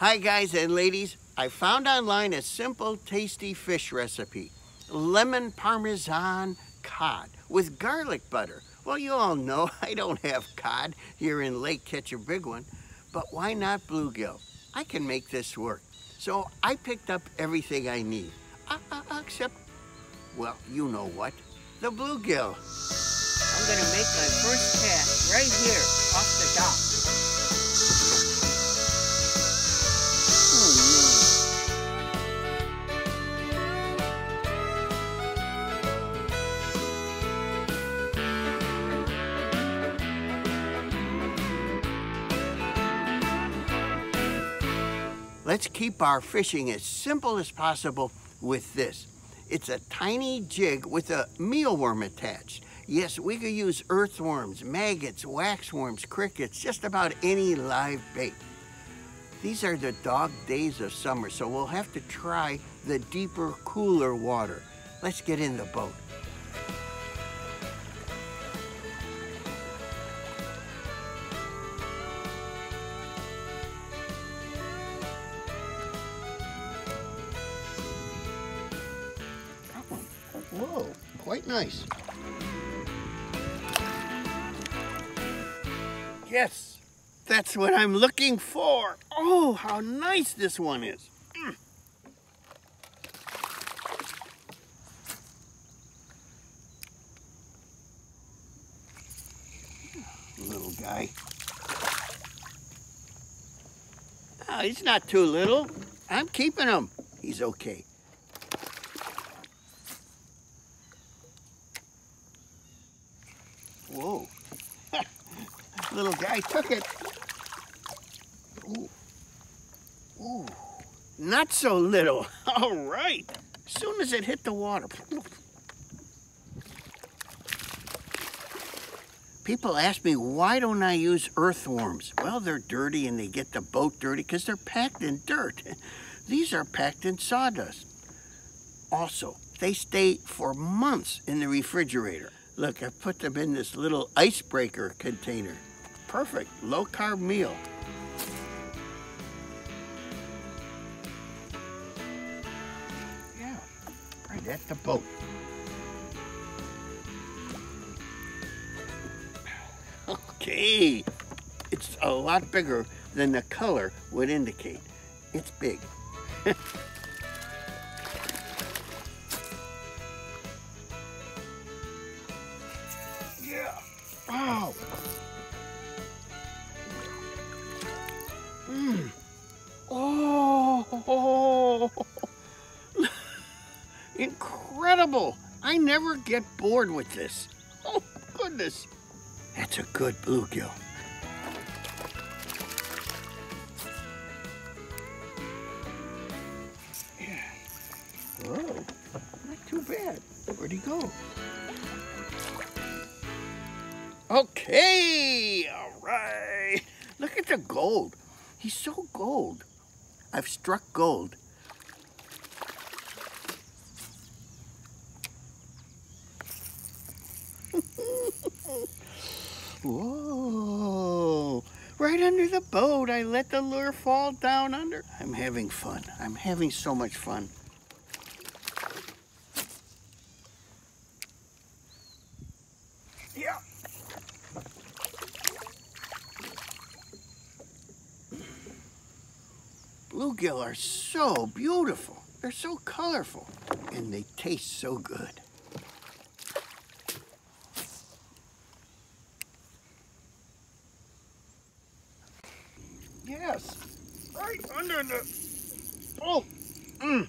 Hi guys and ladies, I found online a simple tasty fish recipe. Lemon Parmesan cod with garlic butter. Well, you all know I don't have cod here in Lake Ketchabigwon, but why not bluegill? I can make this work. So I picked up everything I need, uh, uh, except, well, you know what, the bluegill. I'm gonna make my first cast right here off the dock. Let's keep our fishing as simple as possible with this. It's a tiny jig with a mealworm attached. Yes, we could use earthworms, maggots, waxworms, crickets, just about any live bait. These are the dog days of summer, so we'll have to try the deeper, cooler water. Let's get in the boat. Nice. Yes, that's what I'm looking for. Oh, how nice this one is. Mm. Little guy. Oh, he's not too little. I'm keeping him. He's okay. Whoa. Little guy took it. Ooh. Ooh. Not so little. All right. As soon as it hit the water. People ask me, why don't I use earthworms? Well, they're dirty and they get the boat dirty because they're packed in dirt. These are packed in sawdust. Also, they stay for months in the refrigerator. Look, I put them in this little icebreaker container. Perfect, low carb meal. Yeah, right at the boat. Okay, it's a lot bigger than the color would indicate. It's big. yeah. Wow. Incredible. I never get bored with this. Oh, goodness. That's a good bluegill. Yeah. Not too bad. Where'd he go? Okay, all right. Look at the gold. He's so gold. I've struck gold. Whoa. Right under the boat, I let the lure fall down under. I'm having fun. I'm having so much fun. Yeah. Bluegill are so beautiful. They're so colorful. And they taste so good. Right under the. Oh, mm.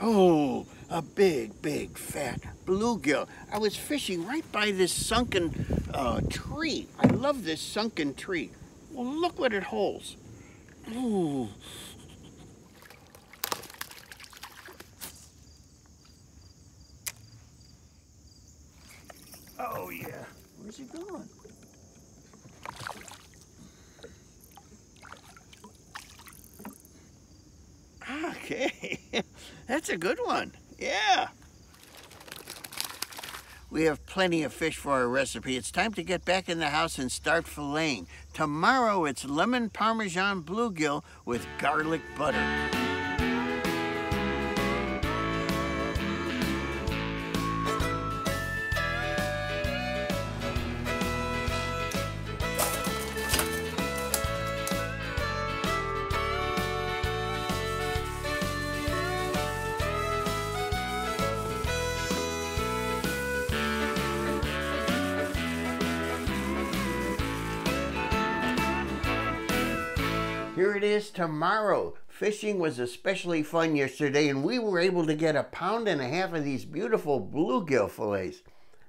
Oh, a big, big, fat bluegill. I was fishing right by this sunken uh, tree. I love this sunken tree. Well, look what it holds. Ooh. Oh, yeah. Where's he going? Okay, that's a good one. Yeah. We have plenty of fish for our recipe. It's time to get back in the house and start filleting. Tomorrow it's lemon parmesan bluegill with garlic butter. Here it is tomorrow. Fishing was especially fun yesterday, and we were able to get a pound and a half of these beautiful bluegill fillets.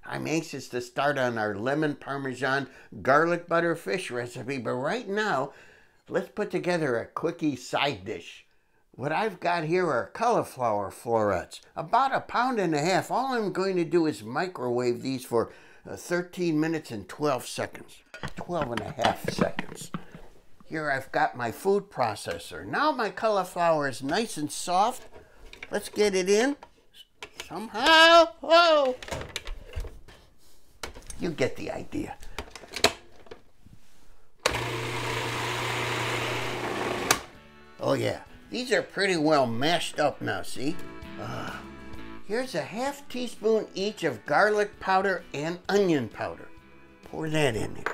I'm anxious to start on our lemon parmesan garlic butter fish recipe, but right now, let's put together a quickie side dish. What I've got here are cauliflower florets, about a pound and a half. All I'm going to do is microwave these for uh, 13 minutes and 12 seconds. 12 and a half seconds. Here I've got my food processor. Now my cauliflower is nice and soft. Let's get it in. Somehow. Whoa! You get the idea. Oh yeah, these are pretty well mashed up now, see? Uh, here's a half teaspoon each of garlic powder and onion powder. Pour that in there.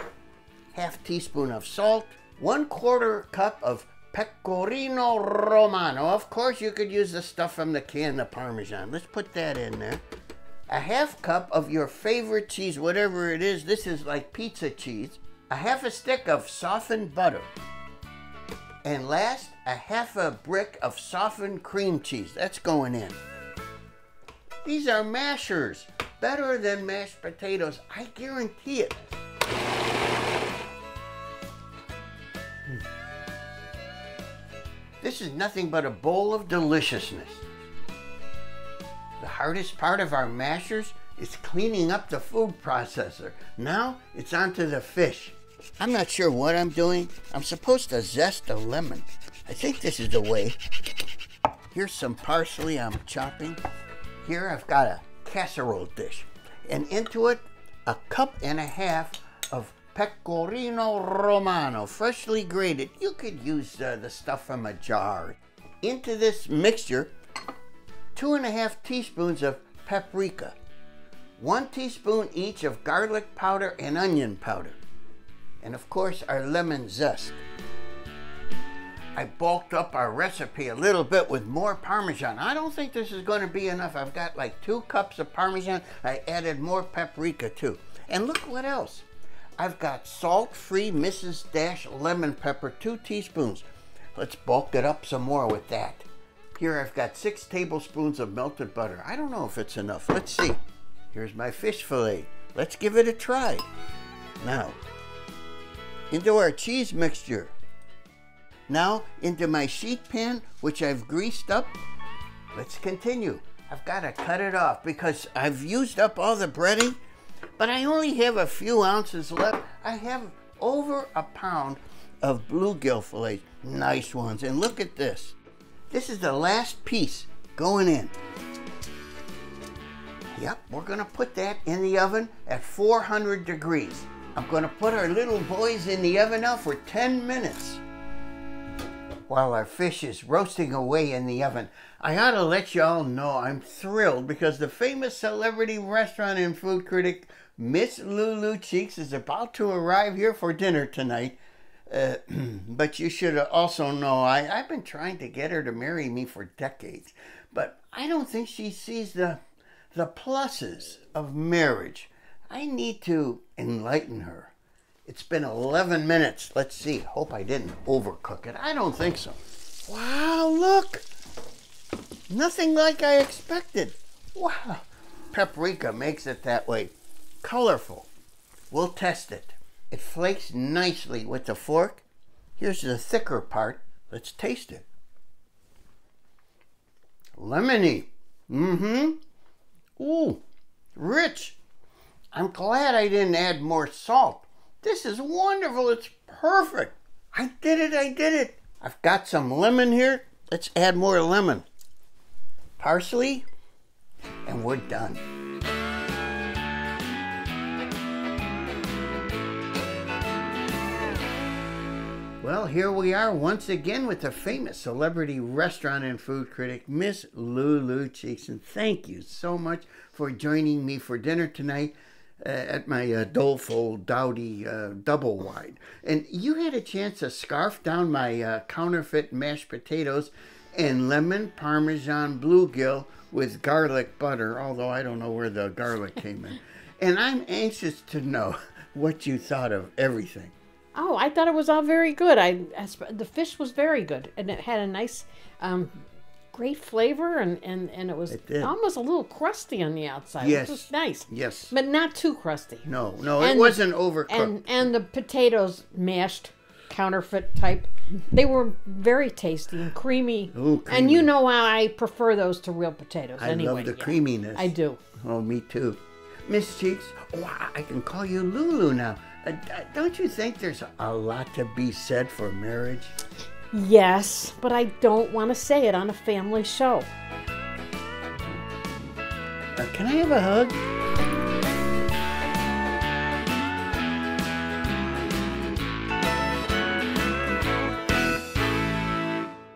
Half teaspoon of salt, one quarter cup of pecorino romano. Of course, you could use the stuff from the can the Parmesan. Let's put that in there. A half cup of your favorite cheese, whatever it is. This is like pizza cheese. A half a stick of softened butter. And last, a half a brick of softened cream cheese. That's going in. These are mashers. Better than mashed potatoes. I guarantee it. This is nothing but a bowl of deliciousness. The hardest part of our mashers is cleaning up the food processor. Now it's onto the fish. I'm not sure what I'm doing. I'm supposed to zest a lemon. I think this is the way. Here's some parsley I'm chopping. Here I've got a casserole dish. And into it, a cup and a half of pecorino romano, freshly grated. You could use uh, the stuff from a jar. Into this mixture, two and a half teaspoons of paprika, one teaspoon each of garlic powder and onion powder, and of course our lemon zest. I bulked up our recipe a little bit with more Parmesan. I don't think this is going to be enough. I've got like two cups of Parmesan. I added more paprika too. And look what else. I've got salt-free Mrs. Dash lemon pepper, two teaspoons. Let's bulk it up some more with that. Here I've got six tablespoons of melted butter. I don't know if it's enough. Let's see. Here's my fish fillet. Let's give it a try. Now, into our cheese mixture. Now, into my sheet pan, which I've greased up. Let's continue. I've got to cut it off because I've used up all the breading but I only have a few ounces left. I have over a pound of bluegill fillets, nice ones. And look at this. This is the last piece going in. Yep, we're gonna put that in the oven at 400 degrees. I'm gonna put our little boys in the oven now for 10 minutes. While our fish is roasting away in the oven, I ought to let y'all know I'm thrilled because the famous celebrity restaurant and food critic Miss Lulu Cheeks is about to arrive here for dinner tonight. Uh, but you should also know I, I've been trying to get her to marry me for decades. But I don't think she sees the, the pluses of marriage. I need to enlighten her. It's been 11 minutes. Let's see. Hope I didn't overcook it. I don't think so. Wow, look. Nothing like I expected. Wow. Paprika makes it that way colorful. We'll test it. It flakes nicely with the fork. Here's the thicker part. Let's taste it. Lemony. Mm-hmm. Ooh, rich. I'm glad I didn't add more salt. This is wonderful. It's perfect. I did it. I did it. I've got some lemon here. Let's add more lemon, parsley, and we're done. Well, here we are once again with the famous celebrity restaurant and food critic, Miss Lulu Cheeks. And thank you so much for joining me for dinner tonight at my uh, doleful, dowdy uh, double wide. And you had a chance to scarf down my uh, counterfeit mashed potatoes and lemon parmesan bluegill with garlic butter, although I don't know where the garlic came in. And I'm anxious to know what you thought of everything. Oh, I thought it was all very good. I the fish was very good, and it had a nice, um, great flavor, and and and it was It almost a little crusty on the outside. Yes. which was nice. Yes. but not too crusty. No, no, And it wasn't overcooked. And and the potatoes mashed, counterfeit type. They were very tasty and creamy. Ooh, And you know how I prefer those to real potatoes. I anyway, love the yeah. creaminess. I do. Oh, me too. Miss Cheeks, oh, I I can call you Lulu now. Uh, don't you think there's a lot to be said for marriage? Yes, but I don't want to say it on a family show. Uh, can I have a hug?